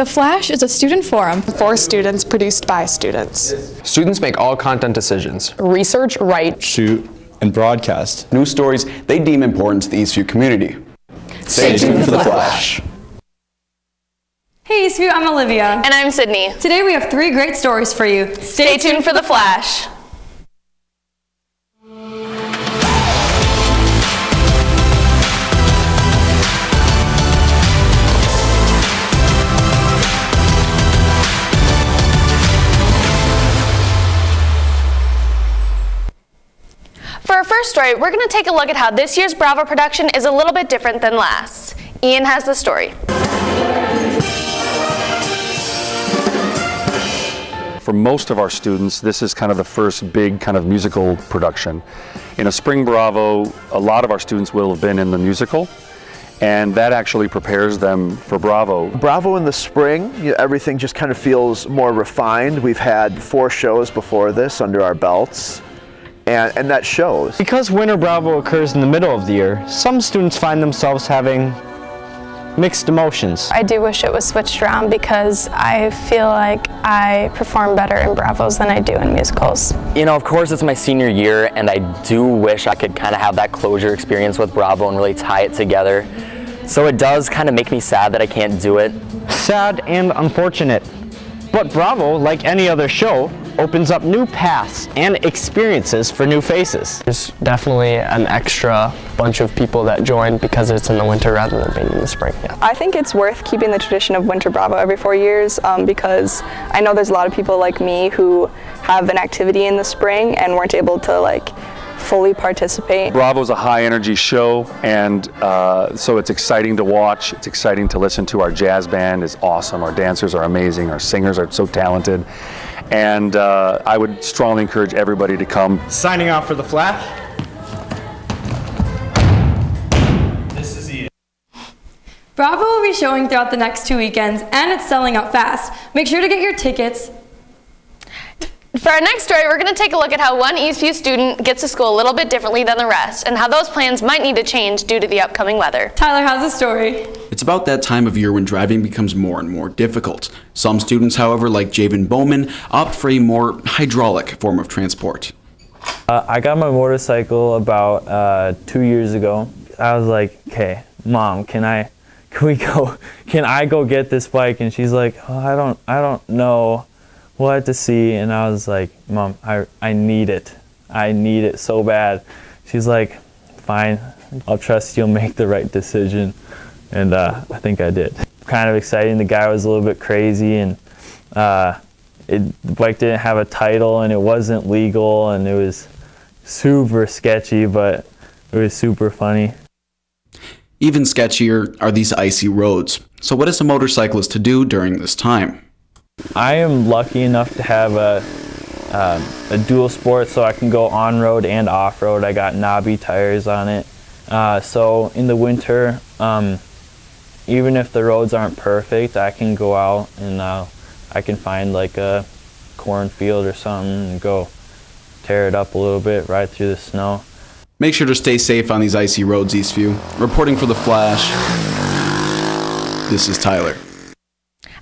The Flash is a student forum for students produced by students. Students make all content decisions. Research, write, shoot, and broadcast news stories they deem important to the Eastview community. Stay, Stay tuned for the Flash. Hey Eastview, I'm Olivia. And I'm Sydney. Today we have three great stories for you. Stay, Stay tuned for the Flash. First story, we're going to take a look at how this year's Bravo production is a little bit different than last. Ian has the story. For most of our students, this is kind of the first big kind of musical production. In a spring Bravo, a lot of our students will have been in the musical, and that actually prepares them for Bravo. Bravo in the spring, you know, everything just kind of feels more refined. We've had four shows before this under our belts and, and that shows. Because Winter Bravo occurs in the middle of the year, some students find themselves having mixed emotions. I do wish it was switched around because I feel like I perform better in Bravos than I do in musicals. You know, of course it's my senior year and I do wish I could kind of have that closure experience with Bravo and really tie it together. So it does kind of make me sad that I can't do it. Sad and unfortunate. But Bravo, like any other show, opens up new paths and experiences for new faces. There's definitely an extra bunch of people that join because it's in the winter rather than being in the spring. Yeah. I think it's worth keeping the tradition of Winter Bravo every four years um, because I know there's a lot of people like me who have an activity in the spring and weren't able to like fully participate. Bravo's a high energy show and uh, so it's exciting to watch, it's exciting to listen to. Our jazz band is awesome, our dancers are amazing, our singers are so talented and uh, I would strongly encourage everybody to come. Signing off for the Flash. This is Ian. Bravo will be showing throughout the next two weekends, and it's selling out fast. Make sure to get your tickets for our next story, we're going to take a look at how one Eastview student gets to school a little bit differently than the rest, and how those plans might need to change due to the upcoming weather. Tyler has a story. It's about that time of year when driving becomes more and more difficult. Some students, however, like Javen Bowman, opt for a more hydraulic form of transport. Uh, I got my motorcycle about uh, two years ago. I was like, okay, mom, can I, can we go, can I go get this bike? And she's like, oh, I don't, I don't know what to see and I was like, Mom, I, I need it. I need it so bad. She's like, fine, I'll trust you'll make the right decision. And uh, I think I did. Kind of exciting. The guy was a little bit crazy and uh, it, the bike didn't have a title and it wasn't legal and it was super sketchy, but it was super funny. Even sketchier are these icy roads. So what is a motorcyclist to do during this time? I am lucky enough to have a, um, a dual sport so I can go on-road and off-road. I got knobby tires on it. Uh, so in the winter, um, even if the roads aren't perfect, I can go out and uh, I can find like a cornfield or something and go tear it up a little bit, ride through the snow. Make sure to stay safe on these icy roads, Eastview. Reporting for The Flash, this is Tyler.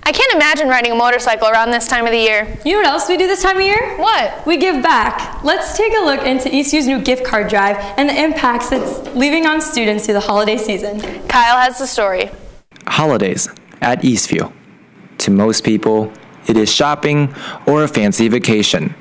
I can't imagine riding a motorcycle around this time of the year. You know what else we do this time of year? What? We give back. Let's take a look into Eastview's new gift card drive and the impacts it's leaving on students through the holiday season. Kyle has the story. Holidays at Eastview. To most people, it is shopping or a fancy vacation.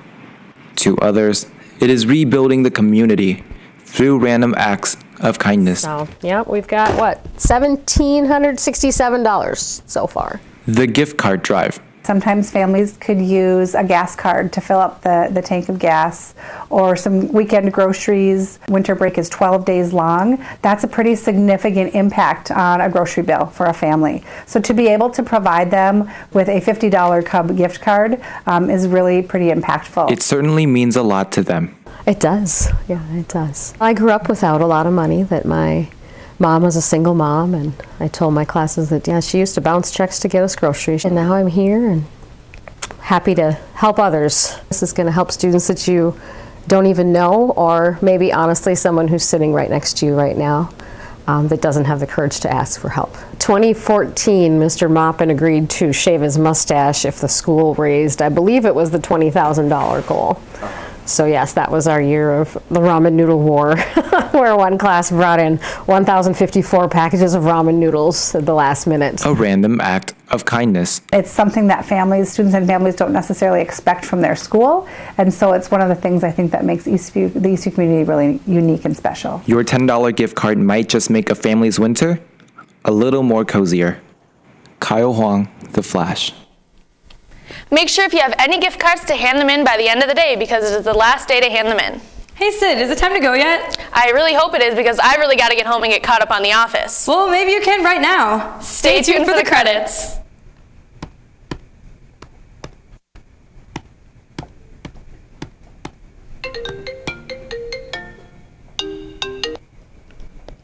To others, it is rebuilding the community through random acts of kindness. So, yeah, we've got what, $1,767 so far the gift card drive. Sometimes families could use a gas card to fill up the, the tank of gas or some weekend groceries. Winter break is 12 days long. That's a pretty significant impact on a grocery bill for a family. So to be able to provide them with a $50 Cub gift card um, is really pretty impactful. It certainly means a lot to them. It does, yeah, it does. I grew up without a lot of money that my mom was a single mom, and I told my classes that, yeah, she used to bounce checks to get us groceries. And now I'm here and happy to help others. This is going to help students that you don't even know, or maybe honestly someone who's sitting right next to you right now. um, that doesn't have the courage to ask for help. 2014, Mr. Moppin agreed to shave his mustache if the school raised, I believe it was the $20,000 goal. So yes, that was our year of the ramen noodle war, where one class brought in 1,054 packages of ramen noodles at the last minute. A random act of kindness. It's something that families, students and families don't necessarily expect from their school, and so it's one of the things I think that makes Eastview, the Eastview community really unique and special. Your $10 gift card might just make a family's winter a little more cozier. Kyle Hoang, The Flash. Make sure if you have any gift cards to hand them in by the end of the day because it is the last day to hand them in. Hey Sid, is it time to go yet? I really hope it is because I really got to get home and get caught up on The Office. Well, maybe you can right now. Stay, Stay tuned, tuned for, for the credits.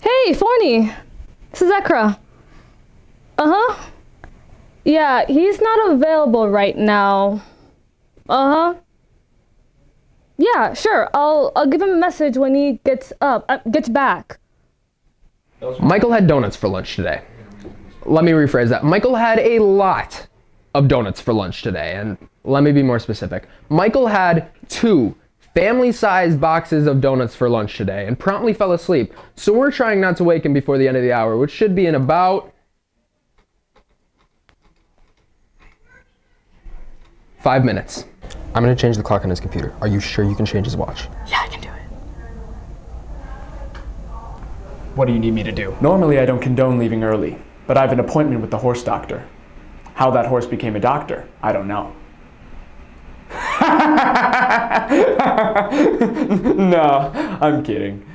Hey, Thorny. This is Ekra. Uh-huh. Yeah, he's not available right now. Uh-huh. Yeah, sure. I'll I'll give him a message when he gets up, uh, gets back. Michael had donuts for lunch today. Let me rephrase that. Michael had a lot of donuts for lunch today, and let me be more specific. Michael had two family-sized boxes of donuts for lunch today and promptly fell asleep. So we're trying not to wake him before the end of the hour, which should be in about Five minutes. I'm gonna change the clock on his computer. Are you sure you can change his watch? Yeah, I can do it. What do you need me to do? Normally I don't condone leaving early, but I have an appointment with the horse doctor. How that horse became a doctor, I don't know. no, I'm kidding.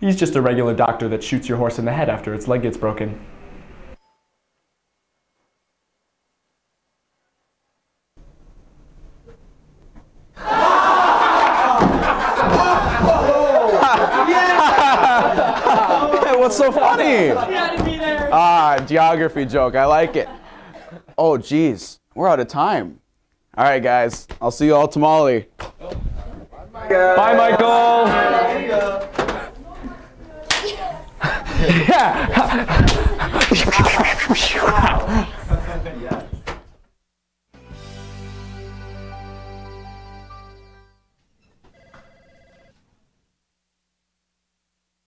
He's just a regular doctor that shoots your horse in the head after its leg gets broken. What's so funny? Ah, geography joke. I like it. Oh, geez. We're out of time. All right, guys. I'll see you all tomorrow. Bye, Michael. yeah.